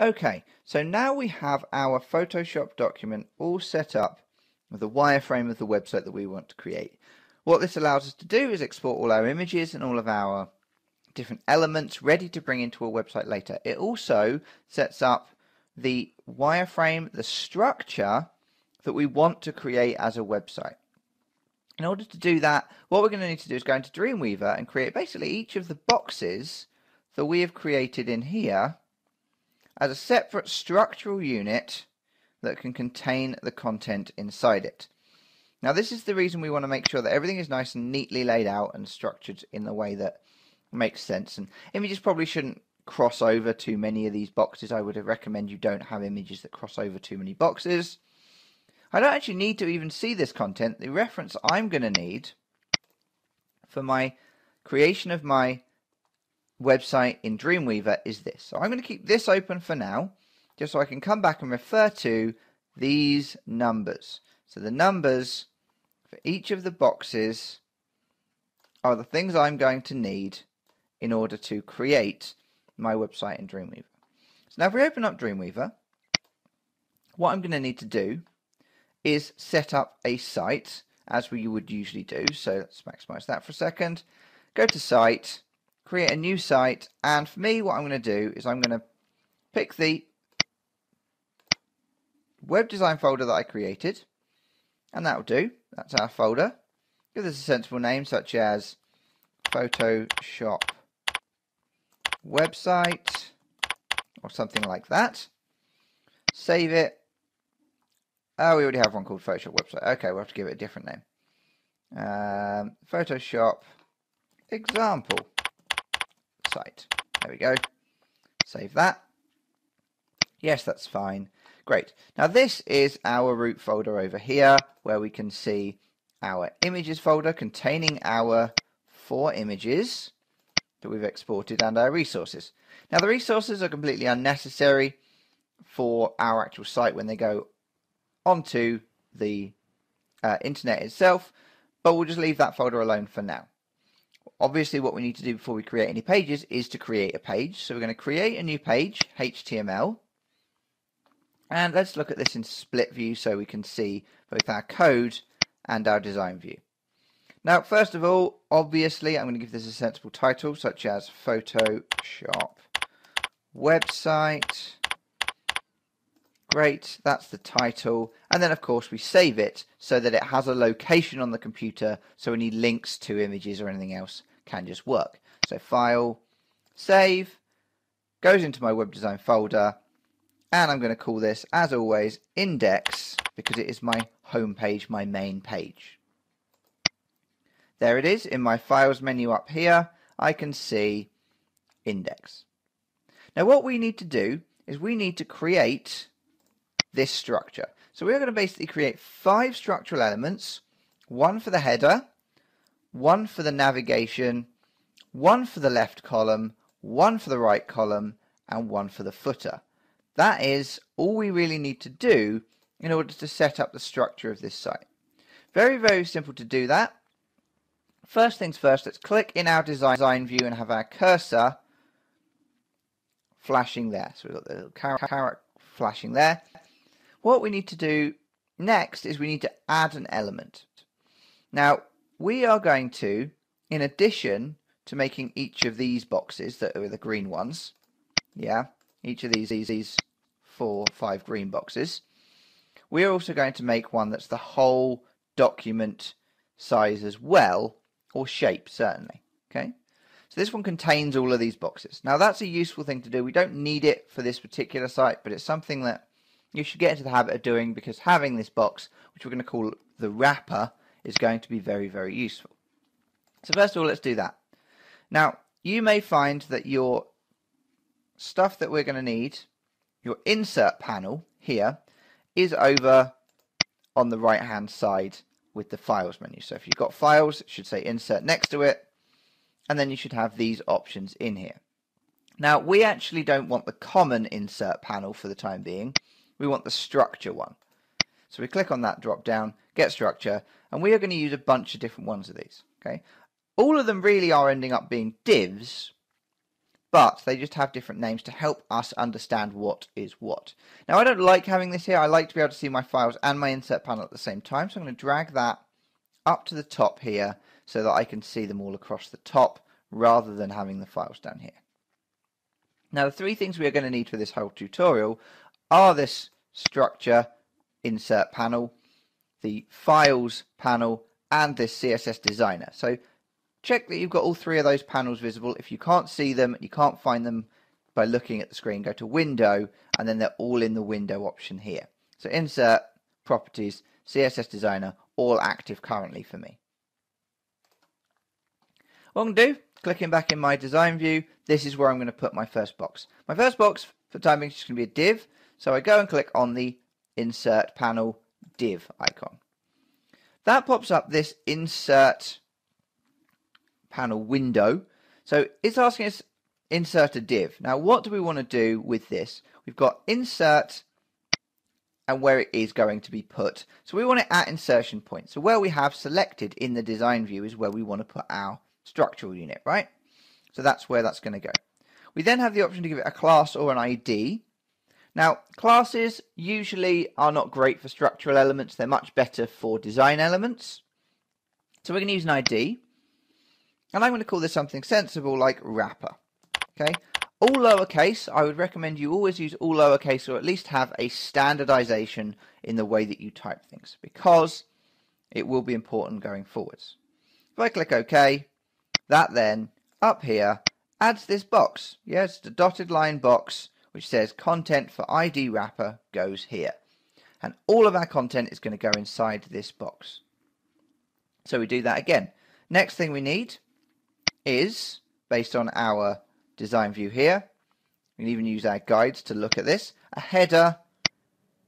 Okay, so now we have our Photoshop document all set up with the wireframe of the website that we want to create. What this allows us to do is export all our images and all of our different elements ready to bring into a website later. It also sets up the wireframe, the structure that we want to create as a website. In order to do that, what we're going to need to do is go into Dreamweaver and create basically each of the boxes that we have created in here as a separate structural unit that can contain the content inside it. Now this is the reason we want to make sure that everything is nice and neatly laid out and structured in the way that makes sense. And images probably shouldn't cross over too many of these boxes. I would recommend you don't have images that cross over too many boxes. I don't actually need to even see this content. The reference I'm going to need for my creation of my website in Dreamweaver is this. So I'm going to keep this open for now, just so I can come back and refer to these numbers. So the numbers for each of the boxes are the things I'm going to need in order to create my website in Dreamweaver. So now if we open up Dreamweaver, what I'm going to need to do is set up a site as we would usually do. So let's maximize that for a second. Go to site, create a new site, and for me what I'm going to do is I'm going to pick the web design folder that I created, and that will do. That's our folder. Give this a sensible name such as Photoshop website or something like that. Save it Oh, we already have one called Photoshop website. Okay, we'll have to give it a different name. Um, Photoshop example site. There we go. Save that. Yes, that's fine. Great. Now this is our root folder over here where we can see our images folder containing our four images that we've exported and our resources. Now the resources are completely unnecessary for our actual site when they go onto the uh, internet itself, but we'll just leave that folder alone for now. Obviously, what we need to do before we create any pages is to create a page. So we're going to create a new page, HTML. And let's look at this in split view so we can see both our code and our design view. Now, first of all, obviously, I'm going to give this a sensible title, such as Photoshop website Great, that's the title. And then, of course, we save it so that it has a location on the computer so any links to images or anything else can just work. So, File, Save, goes into my web design folder, and I'm going to call this, as always, Index because it is my home page, my main page. There it is in my Files menu up here. I can see Index. Now, what we need to do is we need to create this structure. So we're going to basically create five structural elements, one for the header, one for the navigation, one for the left column, one for the right column, and one for the footer. That is all we really need to do in order to set up the structure of this site. Very, very simple to do that. First things first, let's click in our design view and have our cursor flashing there. So we've got the little caret flashing there. What we need to do next is we need to add an element. Now, we are going to, in addition to making each of these boxes that are the green ones, yeah, each of these, these, these four, five green boxes, we're also going to make one that's the whole document size as well, or shape certainly, okay? So this one contains all of these boxes. Now that's a useful thing to do. We don't need it for this particular site, but it's something that you should get into the habit of doing because having this box, which we're going to call the wrapper, is going to be very, very useful. So first of all, let's do that. Now, you may find that your stuff that we're going to need, your insert panel here, is over on the right hand side with the files menu. So if you've got files, it should say insert next to it, and then you should have these options in here. Now, we actually don't want the common insert panel for the time being we want the structure one. So we click on that drop down, get structure, and we are going to use a bunch of different ones of these. Okay, All of them really are ending up being divs, but they just have different names to help us understand what is what. Now I don't like having this here, I like to be able to see my files and my insert panel at the same time, so I'm going to drag that up to the top here so that I can see them all across the top rather than having the files down here. Now the three things we are going to need for this whole tutorial are this structure insert panel, the files panel, and this CSS designer. So check that you've got all three of those panels visible. If you can't see them, you can't find them by looking at the screen, go to window, and then they're all in the window option here. So insert, properties, CSS designer, all active currently for me. What I'm going to do, clicking back in my design view, this is where I'm going to put my first box. My first box for time being is just going to be a div. So I go and click on the insert panel div icon. That pops up this insert panel window. So it's asking us insert a div. Now what do we want to do with this? We've got insert and where it is going to be put. So we want it at insertion point. So where we have selected in the design view is where we want to put our structural unit, right? So that's where that's going to go. We then have the option to give it a class or an ID. Now, classes usually are not great for structural elements. They're much better for design elements. So we're going to use an ID. And I'm going to call this something sensible like wrapper. Okay. All lowercase, I would recommend you always use all lowercase or at least have a standardization in the way that you type things because it will be important going forwards. If I click OK, that then up here adds this box. Yes, the dotted line box which says content for ID wrapper goes here. And all of our content is going to go inside this box. So we do that again. Next thing we need is, based on our design view here, we can even use our guides to look at this, a header,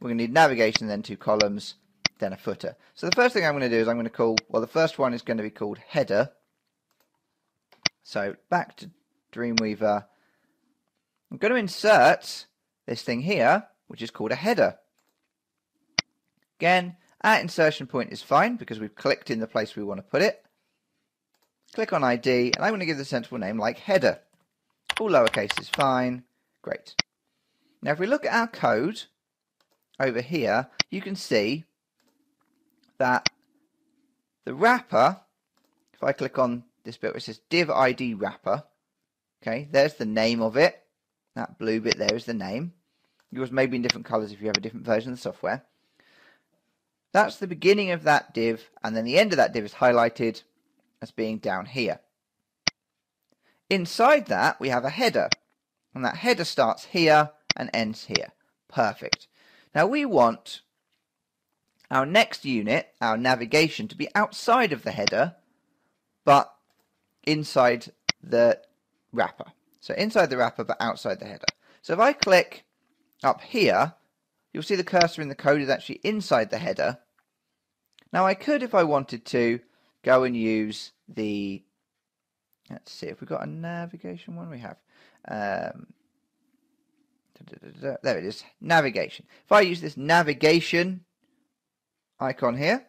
we're going to need navigation, then two columns, then a footer. So the first thing I'm going to do is I'm going to call, well the first one is going to be called header. So back to Dreamweaver, I'm going to insert this thing here, which is called a header. Again, our insertion point is fine because we've clicked in the place we want to put it. Click on ID, and I'm going to give the sensible name like header. All lowercase is fine. Great. Now, if we look at our code over here, you can see that the wrapper, if I click on this bit which says div ID wrapper, okay, there's the name of it. That blue bit there is the name. Yours may be in different colors if you have a different version of the software. That's the beginning of that div, and then the end of that div is highlighted as being down here. Inside that, we have a header, and that header starts here and ends here. Perfect. Now we want our next unit, our navigation, to be outside of the header, but inside the wrapper. So inside the wrapper, but outside the header. So if I click up here, you'll see the cursor in the code is actually inside the header. Now I could, if I wanted to, go and use the, let's see, if we've got a navigation one, we have. Um, there it is, navigation. If I use this navigation icon here,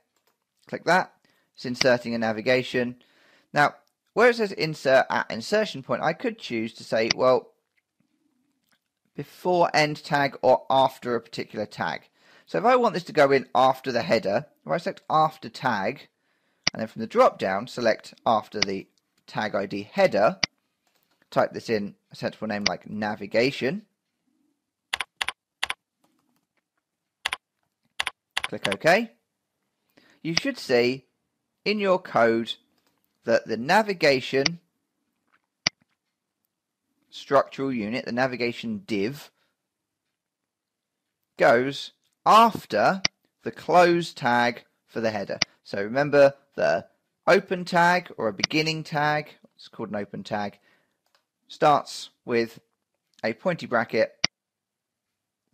click that, it's inserting a navigation. Now, where it says insert at insertion point, I could choose to say, well, before end tag or after a particular tag. So if I want this to go in after the header, if I select after tag, and then from the drop down, select after the tag ID header, type this in a sensible name like navigation, click OK, you should see in your code that the navigation structural unit, the navigation div, goes after the close tag for the header. So remember the open tag or a beginning tag, it's called an open tag, starts with a pointy bracket,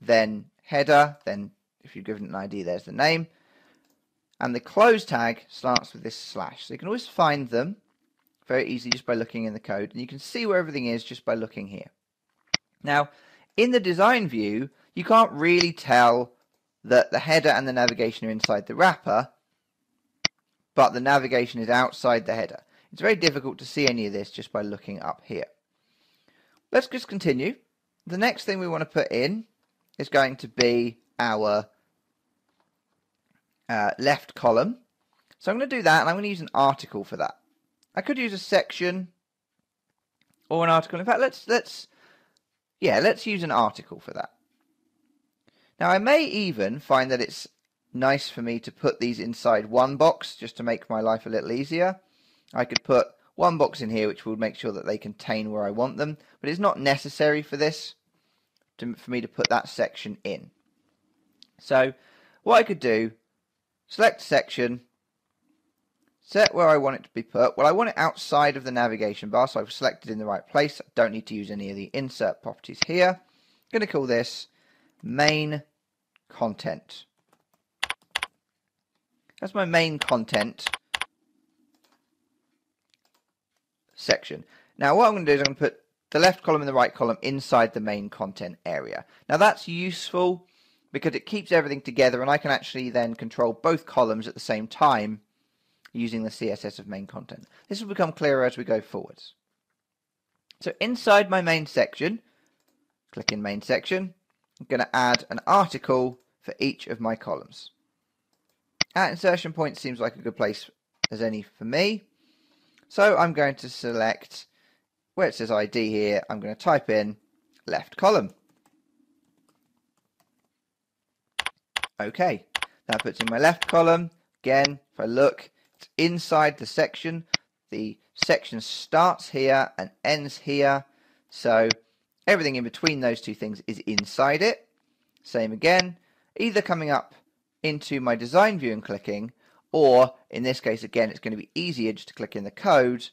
then header, then if you've given an ID, there's the name, and the close tag starts with this slash. So you can always find them very easily just by looking in the code. And you can see where everything is just by looking here. Now, in the design view, you can't really tell that the header and the navigation are inside the wrapper, but the navigation is outside the header. It's very difficult to see any of this just by looking up here. let's just continue. The next thing we want to put in is going to be our uh, left column. So I'm going to do that and I'm going to use an article for that. I could use a section or an article. In fact, let's let's yeah, let's use an article for that. Now I may even find that it's nice for me to put these inside one box just to make my life a little easier. I could put one box in here which will make sure that they contain where I want them, but it's not necessary for this to, for me to put that section in. So what I could do, select section, set where I want it to be put. Well, I want it outside of the navigation bar, so I've selected in the right place. I don't need to use any of the insert properties here. I'm going to call this main content. That's my main content section. Now what I'm going to do is I'm going to put the left column and the right column inside the main content area. Now that's useful because it keeps everything together and I can actually then control both columns at the same time using the CSS of main content. This will become clearer as we go forwards. So inside my main section, click in main section, I'm going to add an article for each of my columns. At insertion point seems like a good place as any for me. So I'm going to select where it says ID here, I'm going to type in left column. Okay, that puts in my left column. Again, if I look, it's inside the section. The section starts here and ends here. So everything in between those two things is inside it. Same again, either coming up into my design view and clicking, or in this case, again, it's going to be easier just to click in the code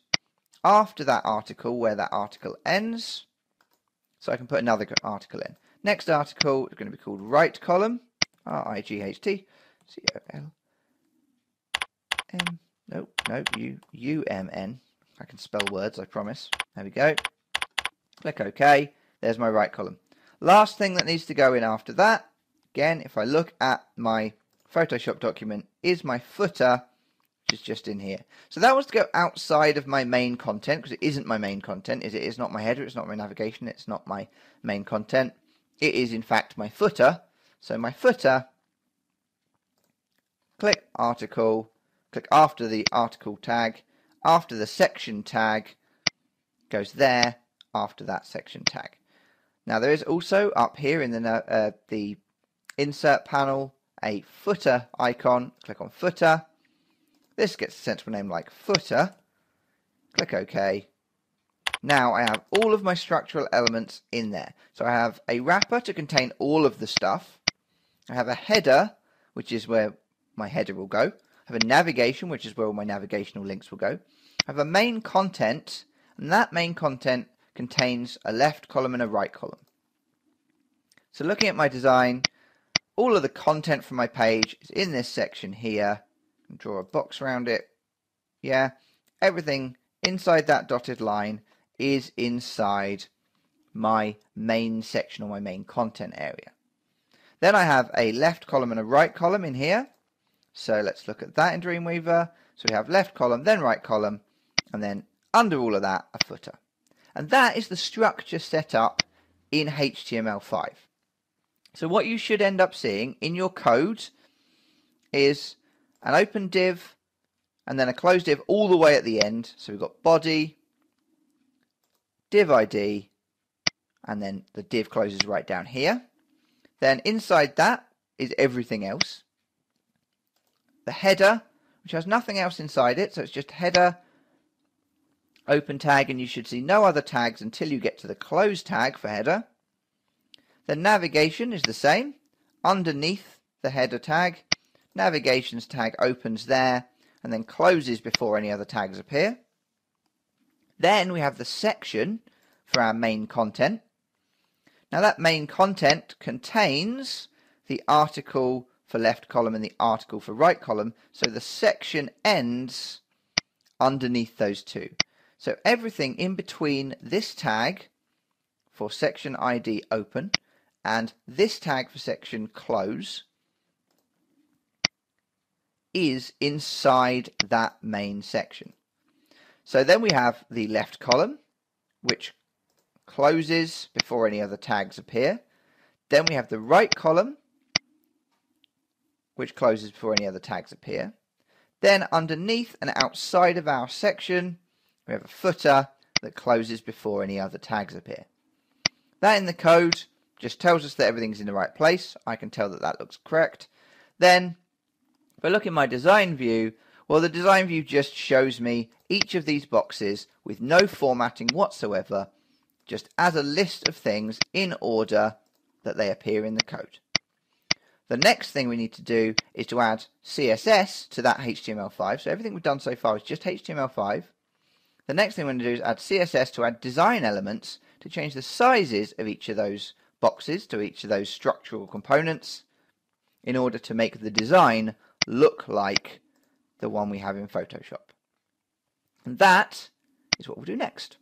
after that article where that article ends. So I can put another article in. Next article is going to be called right column, R-I-G-H-T, C-O-L, M, no, no, U, U-M-N. I can spell words, I promise. There we go. Click OK. There's my right column. Last thing that needs to go in after that, again, if I look at my Photoshop document, is my footer, which is just in here. So that was to go outside of my main content, because it isn't my main content, is it is not my header, it's not my navigation, it's not my main content. It is, in fact, my footer. So my footer, click article, click after the article tag, after the section tag, goes there, after that section tag. Now there is also up here in the, uh, the insert panel a footer icon. Click on footer. This gets a sensible name like footer. Click OK. Now I have all of my structural elements in there. So I have a wrapper to contain all of the stuff. I have a header, which is where my header will go. I have a navigation, which is where all my navigational links will go. I have a main content, and that main content contains a left column and a right column. So looking at my design, all of the content from my page is in this section here. Draw a box around it. Yeah, everything inside that dotted line is inside my main section or my main content area. Then I have a left column and a right column in here. So let's look at that in Dreamweaver. So we have left column, then right column, and then under all of that, a footer. And that is the structure set up in HTML5. So what you should end up seeing in your code is an open div and then a closed div all the way at the end. So we've got body, div ID, and then the div closes right down here. Then inside that is everything else. The header, which has nothing else inside it, so it's just header, open tag, and you should see no other tags until you get to the close tag for header. The navigation is the same. Underneath the header tag, navigations tag opens there and then closes before any other tags appear. Then we have the section for our main content. Now that main content contains the article for left column and the article for right column. So the section ends underneath those two. So everything in between this tag for section ID open and this tag for section close is inside that main section. So then we have the left column, which closes before any other tags appear. Then we have the right column, which closes before any other tags appear. Then underneath and outside of our section, we have a footer that closes before any other tags appear. That in the code just tells us that everything's in the right place. I can tell that that looks correct. Then, if I look in my design view, well, the design view just shows me each of these boxes with no formatting whatsoever, just as a list of things in order that they appear in the code. The next thing we need to do is to add CSS to that HTML5. So everything we've done so far is just HTML5. The next thing we're going to do is add CSS to add design elements to change the sizes of each of those boxes to each of those structural components in order to make the design look like the one we have in Photoshop. And that is what we'll do next.